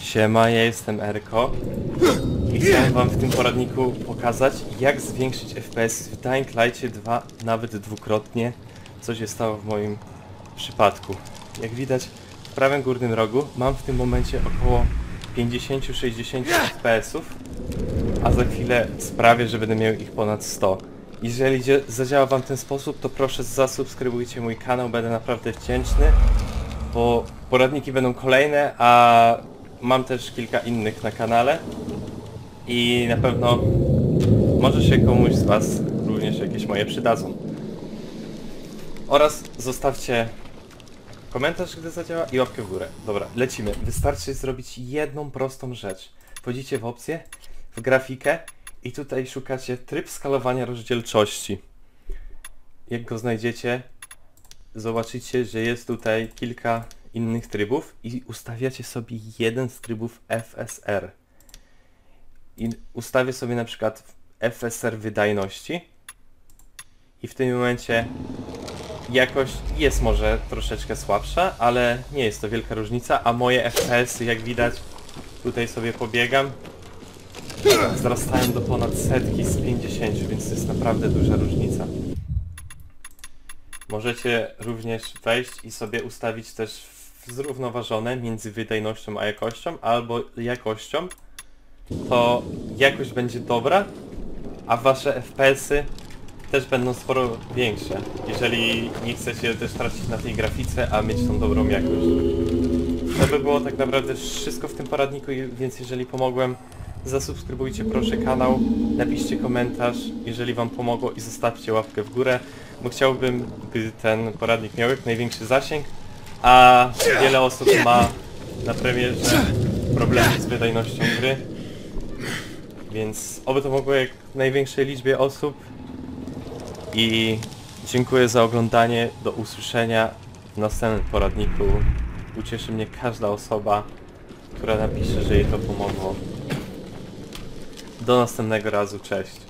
Siema, ja jestem Erko i chciałem wam w tym poradniku pokazać jak zwiększyć FPS w Dying Light 2 nawet dwukrotnie, co się stało w moim przypadku. Jak widać w prawym górnym rogu mam w tym momencie około 50-60 FPS-ów, a za chwilę sprawię, że będę miał ich ponad 100. Jeżeli zadziała wam ten sposób, to proszę zasubskrybujcie mój kanał, będę naprawdę wdzięczny bo poradniki będą kolejne, a mam też kilka innych na kanale i na pewno może się komuś z Was również jakieś moje przydadzą. Oraz zostawcie komentarz, gdy zadziała i łapkę w górę. Dobra, lecimy. Wystarczy zrobić jedną prostą rzecz. Wchodzicie w opcję, w grafikę i tutaj szukacie tryb skalowania rozdzielczości. Jak go znajdziecie, zobaczycie, że jest tutaj kilka innych trybów i ustawiacie sobie jeden z trybów FSR. I ustawię sobie na przykład FSR wydajności i w tym momencie jakość jest może troszeczkę słabsza, ale nie jest to wielka różnica, a moje FPS jak widać tutaj sobie pobiegam wzrastają do ponad setki z 50, więc to jest naprawdę duża różnica. Możecie również wejść i sobie ustawić też zrównoważone między wydajnością a jakością, albo jakością. To jakość będzie dobra, a wasze FPS-y też będą sporo większe, jeżeli nie chcecie też tracić na tej grafice, a mieć tą dobrą jakość. To by było tak naprawdę wszystko w tym poradniku, więc jeżeli pomogłem, zasubskrybujcie proszę kanał, napiszcie komentarz, jeżeli wam pomogło i zostawcie łapkę w górę, bo chciałbym, by ten poradnik miał jak największy zasięg, a wiele osób ma na premierze problemy z wydajnością gry, więc oby to mogło jak największej liczbie osób i dziękuję za oglądanie, do usłyszenia w następnym poradniku. Ucieszy mnie każda osoba, która napisze, że jej to pomogło. Do następnego razu, cześć.